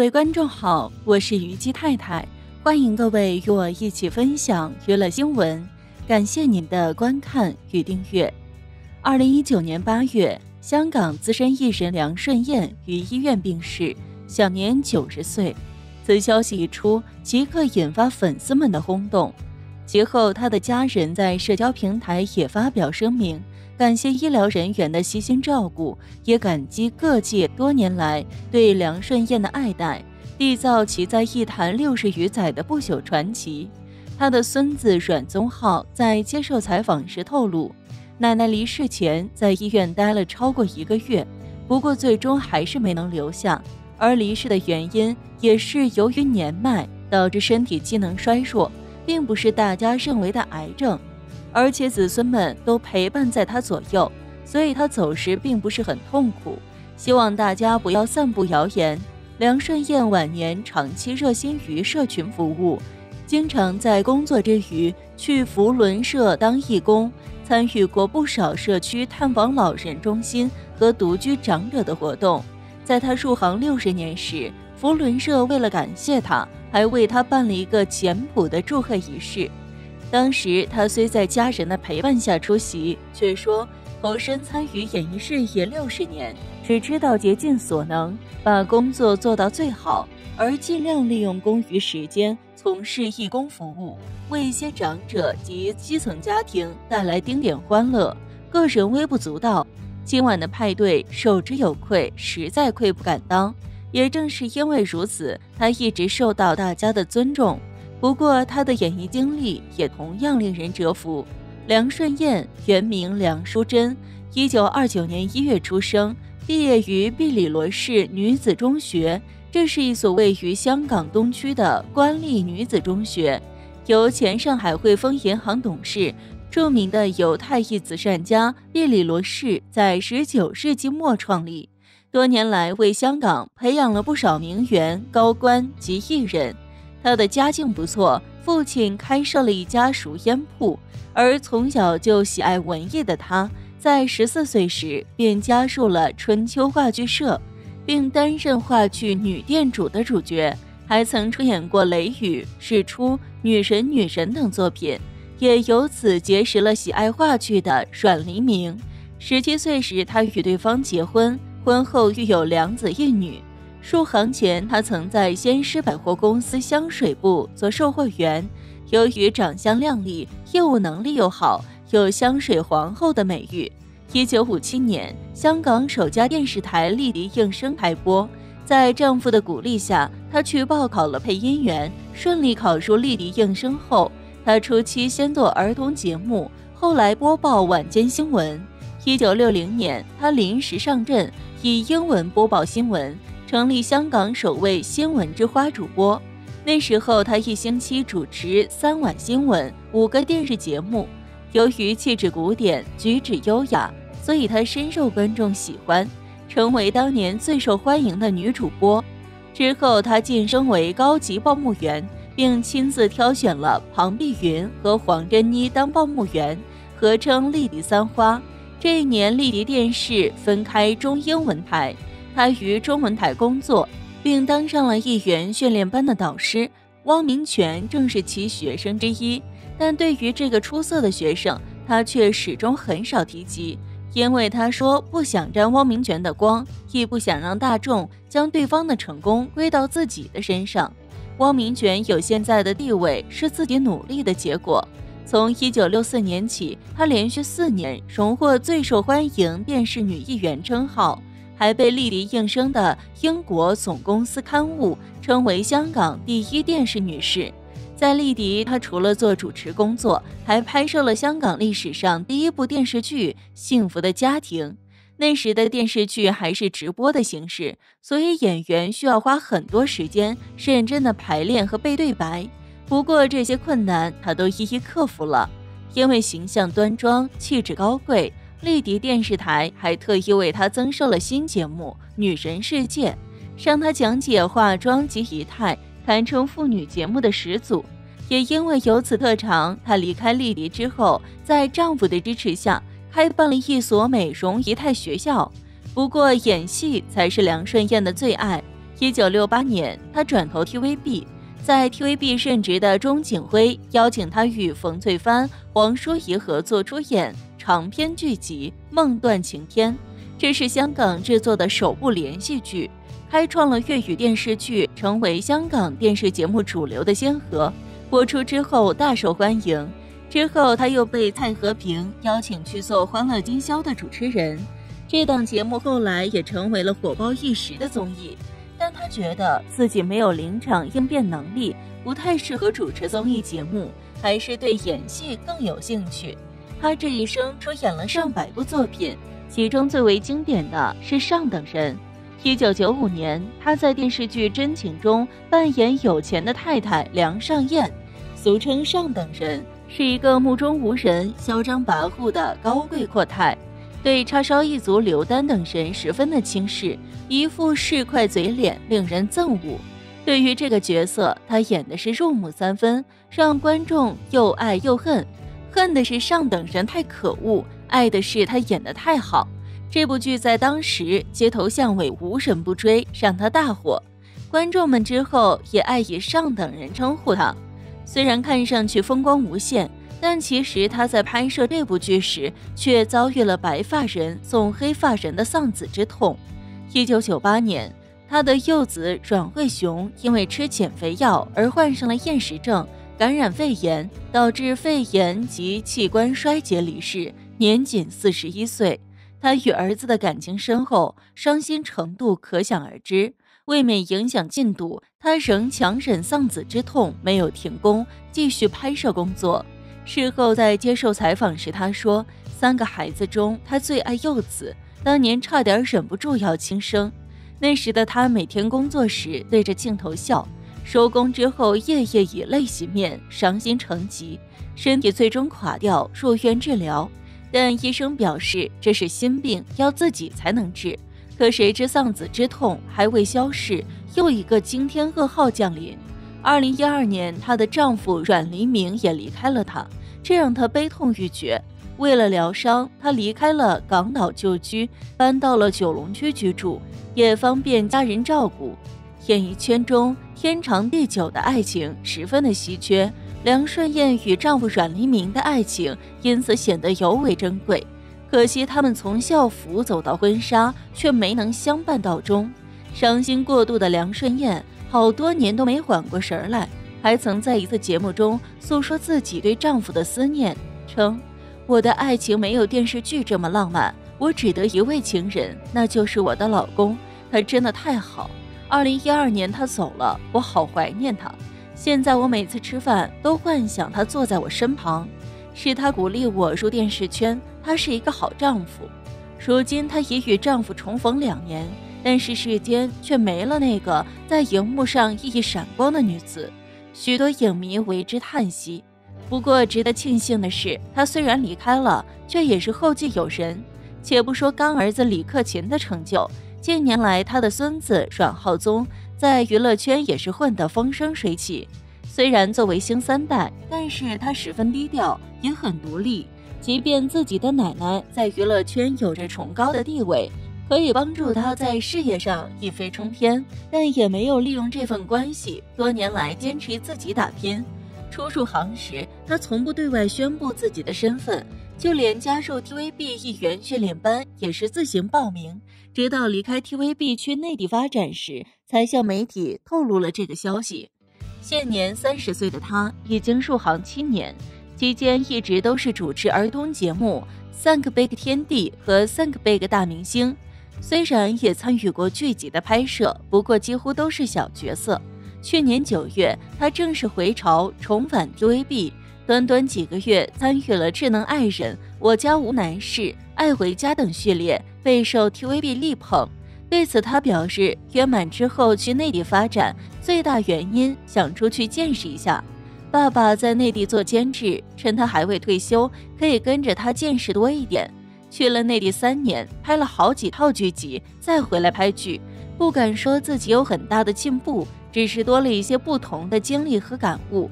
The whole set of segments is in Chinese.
各位观众好，我是虞姬太太，欢迎各位与我一起分享娱乐新闻，感谢您的观看与订阅。二零一九年八月，香港资深艺人梁顺燕于医院病逝，享年九十岁。此消息一出，即刻引发粉丝们的轰动。其后，他的家人在社交平台也发表声明。感谢医疗人员的悉心照顾，也感激各界多年来对梁顺燕的爱戴，缔造其在艺坛六十余载的不朽传奇。他的孙子阮宗浩在接受采访时透露，奶奶离世前在医院待了超过一个月，不过最终还是没能留下，而离世的原因也是由于年迈导致身体机能衰弱，并不是大家认为的癌症。而且子孙们都陪伴在他左右，所以他走时并不是很痛苦。希望大家不要散布谣言。梁顺燕晚年长期热心于社群服务，经常在工作之余去福伦社当义工，参与过不少社区探访老人中心和独居长者的活动。在他入行六十年时，福伦社为了感谢他，还为他办了一个简朴的祝贺仪式。当时他虽在家人的陪伴下出席，却说投身参与演艺事业六十年，只知道竭尽所能把工作做到最好，而尽量利用空余时间从事义工服务，为一些长者及基层家庭带来丁点欢乐。个人微不足道，今晚的派对受之有愧，实在愧不敢当。也正是因为如此，他一直受到大家的尊重。不过，他的演艺经历也同样令人折服。梁顺燕原名梁淑珍，一九二九年一月出生，毕业于毕里罗市女子中学，这是一所位于香港东区的官立女子中学，由前上海汇丰银行董事、著名的犹太裔慈善家毕里罗氏在十九世纪末创立，多年来为香港培养了不少名媛、高官及艺人。他的家境不错，父亲开设了一家熟烟铺，而从小就喜爱文艺的他，在十四岁时便加入了春秋话剧社，并担任话剧《女店主》的主角，还曾出演过《雷雨》《日出》《女神女神》等作品，也由此结识了喜爱话剧的阮黎明。十七岁时，他与对方结婚，婚后育有两子一女。入行前，他曾在先施百货公司香水部做售货员。由于长相靓丽，业务能力又好，有“香水皇后”的美誉。一九五七年，香港首家电视台丽迪应声开播。在丈夫的鼓励下，她去报考了配音员，顺利考入丽迪应声后，她初期先做儿童节目，后来播报晚间新闻。一九六零年，她临时上阵，以英文播报新闻。成立香港首位新闻之花主播，那时候他一星期主持三晚新闻、五个电视节目。由于气质古典、举止优雅，所以她深受观众喜欢，成为当年最受欢迎的女主播。之后，她晋升为高级报幕员，并亲自挑选了庞碧云和黄珍妮当报幕员，合称丽迪三花。这一年，丽迪电视分开中英文台。他于中文台工作，并当上了议员训练班的导师。汪明荃正是其学生之一，但对于这个出色的学生，他却始终很少提及，因为他说不想沾汪明荃的光，亦不想让大众将对方的成功归到自己的身上。汪明荃有现在的地位是自己努力的结果。从一九六四年起，他连续四年荣获最受欢迎电视女艺员称号。还被丽迪应声的英国总公司刊物称为香港第一电视女士。在丽迪，她除了做主持工作，还拍摄了香港历史上第一部电视剧《幸福的家庭》。那时的电视剧还是直播的形式，所以演员需要花很多时间认真的排练和背对白。不过这些困难她都一一克服了，因为形象端庄，气质高贵。丽迪电视台还特意为她增设了新节目《女神世界》，让她讲解化妆及仪态，堪称妇女节目的始祖。也因为有此特长，她离开丽迪之后，在丈夫的支持下，开办了一所美容仪态学校。不过，演戏才是梁顺燕的最爱，一九六八年，她转投 TVB，在 TVB 任职的钟景辉邀请她与冯翠帆、黄淑仪合作出演长篇剧集《梦断晴天》，这是香港制作的首部连续剧，开创了粤语电视剧成为香港电视节目主流的先河。播出之后大受欢迎，之后他又被蔡和平邀请去做《欢乐今宵》的主持人，这档节目后来也成为了火爆一时的综艺。但他觉得自己没有临场应变能力，不太适合主持综艺节目，还是对演戏更有兴趣。他这一生出演了上百部作品，其中最为经典的是《上等人》。一九九五年，他在电视剧《真情》中扮演有钱的太太梁尚燕，俗称上等人，是一个目中无人、嚣张跋扈的高贵阔太。对叉烧一族刘丹等人十分的轻视，一副市侩嘴脸，令人憎恶。对于这个角色，他演的是入木三分，让观众又爱又恨。恨的是上等人太可恶，爱的是他演的太好。这部剧在当时街头巷尾无人不追，让他大火。观众们之后也爱以上等人称呼他。虽然看上去风光无限。但其实他在拍摄这部剧时，却遭遇了白发人送黑发人的丧子之痛。一九九八年，他的幼子阮慧雄因为吃减肥药而患上了厌食症，感染肺炎，导致肺炎及器官衰竭离世，年仅四十一岁。他与儿子的感情深厚，伤心程度可想而知。为免影响进度，他仍强忍丧子之痛，没有停工，继续拍摄工作。事后在接受采访时，他说：“三个孩子中，他最爱幼子，当年差点忍不住要轻生。那时的他每天工作时对着镜头笑，收工之后夜夜以泪洗面，伤心成疾，身体最终垮掉，入院治疗。但医生表示这是心病，要自己才能治。可谁知丧子之痛还未消逝，又一个惊天噩耗降临。二零一二年，她的丈夫阮黎明也离开了她。”这让她悲痛欲绝。为了疗伤，她离开了港岛旧居，搬到了九龙区居住，也方便家人照顾。演艺圈中天长地久的爱情十分的稀缺，梁顺燕与丈夫阮黎明的爱情因此显得尤为珍贵。可惜他们从校服走到婚纱，却没能相伴到终。伤心过度的梁顺燕，好多年都没缓过神来。还曾在一次节目中诉说自己对丈夫的思念，称：“我的爱情没有电视剧这么浪漫，我只得一位情人，那就是我的老公。他真的太好。二零一二年他走了，我好怀念他。现在我每次吃饭都幻想他坐在我身旁，是他鼓励我入电视圈。他是一个好丈夫。如今她已与丈夫重逢两年，但是世间却没了那个在荧幕上熠熠闪光的女子。”许多影迷为之叹息。不过，值得庆幸的是，他虽然离开了，却也是后继有人。且不说干儿子李克勤的成就，近年来他的孙子阮浩宗在娱乐圈也是混得风生水起。虽然作为星三代，但是他十分低调，也很独立。即便自己的奶奶在娱乐圈有着崇高的地位。可以帮助他在事业上一飞冲天，但也没有利用这份关系。多年来坚持自己打拼。初入行时，他从不对外宣布自己的身份，就连加入 TVB 艺员训练班也是自行报名。直到离开 TVB 去内地发展时，才向媒体透露了这个消息。现年三十岁的他，已经入行七年，期间一直都是主持儿童节目《Thank Big 天地》和《Thank Big 大明星》。虽然也参与过剧集的拍摄，不过几乎都是小角色。去年九月，他正式回巢，重返 TVB，短短几个月参与了《智能爱人》《我家无难事》《爱回家》等系列，备受 TVB 力捧。对此，他表示，约满之后去内地发展，最大原因想出去见识一下。爸爸在内地做监制，趁他还未退休，可以跟着他见识多一点。去了内地三年，拍了好几套剧集，再回来拍剧，不敢说自己有很大的进步，只是多了一些不同的经历和感悟。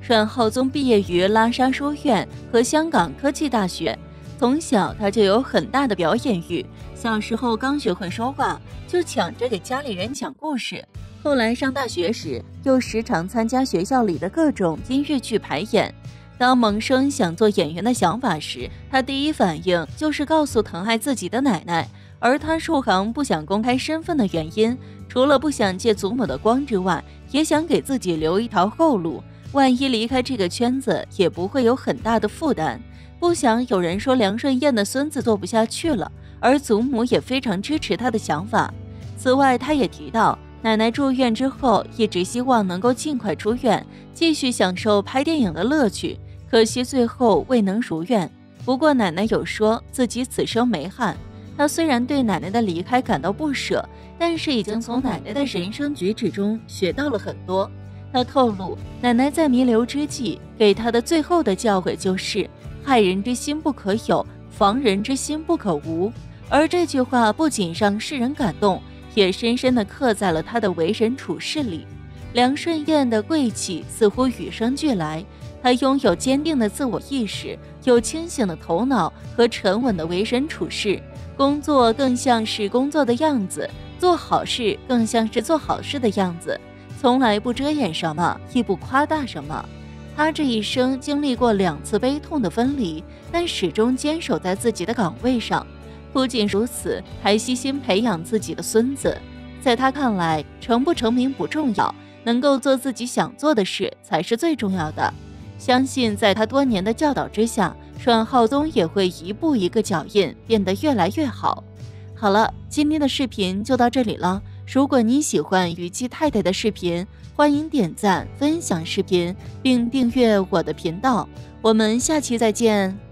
阮浩宗毕业于拉萨书院和香港科技大学，从小他就有很大的表演欲，小时候刚学会说话，就抢着给家里人讲故事。后来上大学时，又时常参加学校里的各种音乐剧排演。当萌生想做演员的想法时，他第一反应就是告诉疼爱自己的奶奶。而他入行不想公开身份的原因，除了不想借祖母的光之外，也想给自己留一条后路。万一离开这个圈子，也不会有很大的负担。不想有人说梁顺燕的孙子做不下去了，而祖母也非常支持他的想法。此外，他也提到，奶奶住院之后，一直希望能够尽快出院，继续享受拍电影的乐趣。可惜最后未能如愿。不过奶奶有说自己此生没憾。他虽然对奶奶的离开感到不舍，但是已经从奶奶的人生举止中学到了很多。他透露，奶奶在弥留之际给他的最后的教诲就是“害人之心不可有，防人之心不可无”。而这句话不仅让世人感动，也深深地刻在了他的为人处事里。梁顺燕的贵气似乎与生俱来，她拥有坚定的自我意识，有清醒的头脑和沉稳的为人处事。工作更像是工作的样子，做好事更像是做好事的样子，从来不遮掩什么，亦不夸大什么。他这一生经历过两次悲痛的分离，但始终坚守在自己的岗位上。不仅如此，还悉心培养自己的孙子。在他看来，成不成名不重要，能够做自己想做的事才是最重要的。相信在他多年的教导之下。阮浩宗也会一步一个脚印变得越来越好。好了，今天的视频就到这里了。如果你喜欢虞姬太太的视频，欢迎点赞、分享视频，并订阅我的频道。我们下期再见。